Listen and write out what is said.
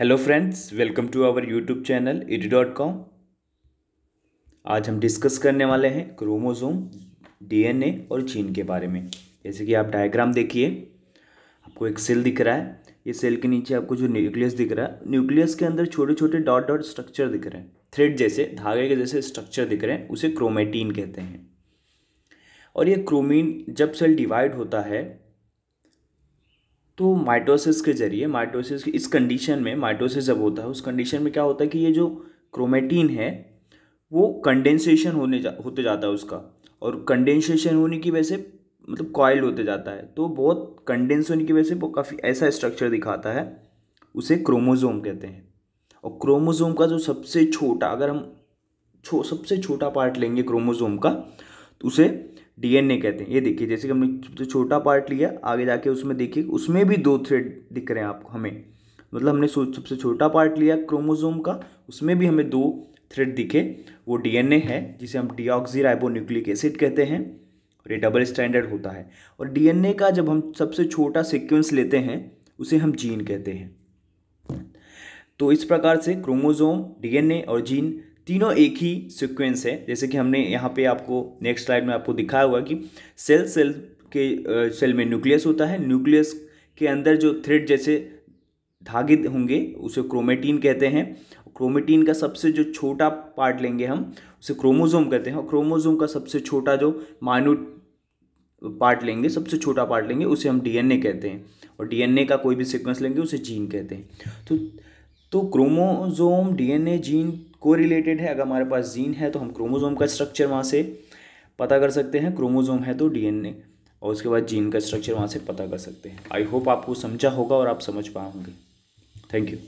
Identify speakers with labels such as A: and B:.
A: Hello friends welcome to our YouTube channel ED dot com आज हम discuss करने वाले हैं क्रोमोसोम डीएनए और जीन के बारे में। जैसे कि आप डायग्राम देखिए, आपको एक सेल दिख रहा है। ये सेल के नीचे आपको जो न्यूक्लियस दिख रहा है न्यूक्लियस के अंदर छोटे छोटे डॉट डॉट स्ट्रक्चर दिख रहे हैं। थ्रेड जैसे, धागे के जैसे स्ट्रक्चर दिख रहे हैं, उसे क्रोमेटीन कहते हैं। और ये क्रोमीन जब सेल डिवाइड होता है तो माइटोसिस के ज़रिए, माइटोसिस इस कंडीशन में, माइटोसिस जब होता है, उस कंडीशन में क्या होता है कि ये जो क्रोमेटीन है, वो कंडेंसेशन होने जा, होते जाता है उसका। और कंडेंसेशन होने की वजह से मतलब कॉइल होते जाता है। तो बहुत कंडेंस होने की वजह से वो काफ़ी ऐसा स्ट्रक्चर दिखाता है, उसे क्रोमोजोम कहते हैं। और क्रोमोजोम का जो सबसे छोटा, अगर हम छो, सबसे छोटा पार्ट लेंगे क्रोमोजोम का तो उसे डीएनए कहते हैं। ये देखिए, जैसे कि हमने सबसे छोटा पार्ट लिया, आगे जाके उसमें देखिए उसमें भी दो थ्रेड दिख रहे हैं आपको हमें। मतलब हमने सबसे छोटा पार्ट लिया क्रोमोजोम का, उसमें भी हमें दो थ्रेड दिखे। वो डीएनए है, जिसे हम डीऑक्सी राइबोन्यूक्लिक एसिड कहते हैं, और ये डबल स्टैंडर्ड होता है। और डीएनए का जब हम सबसे छोटा सीक्वेंस लेते हैं, उसे हम जीन कहते हैं। तो इस प्रकार से क्रोमोजोम डीएनए और जीन तीनों एक ही सीक्वेंस है। जैसे कि हमने यहाँ पे आपको नेक्स्ट स्लाइड में आपको दिखाया हुआ कि सेल सेल के सेल में न्यूक्लियस होता है। न्यूक्लियस के अंदर जो थ्रेड जैसे धागे होंगे, उसे क्रोमेटीन कहते हैं। क्रोमेटीन का सबसे जो छोटा पार्ट लेंगे हम, उसे क्रोमोजोम कहते हैं। और क्रोमोजोम का सबसे छोटा जो माइन्यूट पार्ट लेंगे, सबसे छोटा पार्ट लेंगे, उसे हम डीएनए कहते हैं। और डीएनए का कोई भी सीक्वेंस लेंगे, उसे जीन कहते हैं। तो तो क्रोमोजोम डीएनए जीन को रिलेटेड है। अगर हमारे पास जीन है तो हम क्रोमोजोम का स्ट्रक्चर वहाँ से पता कर सकते हैं। क्रोमोजोम है तो डीएनए और उसके बाद जीन का स्ट्रक्चर वहाँ से पता कर सकते हैं। आई होप आपको समझा होगा और आप समझ पाओगे थैंक यू